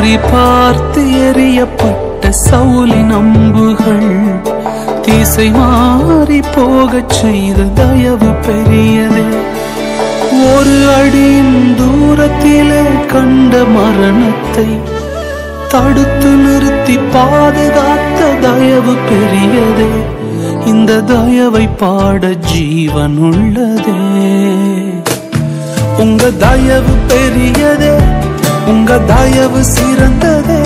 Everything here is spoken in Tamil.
குறி பார்த்து எறியப்பட்ட சவுலின் நம்புகள் திசை மாறி போகச் செய்த தயவு பெரியதே. ஒரு அடியின் தூரத்திலே கண்ட மரணத்தை தடுத்து நிறுத்தி பாதுகாத்த தயவு பெரியதே. இந்த தயவை பாட ஜீவன் உள்ளதே. உங்க தயவு பெரியதே. உங்க தயவு சிறந்ததே.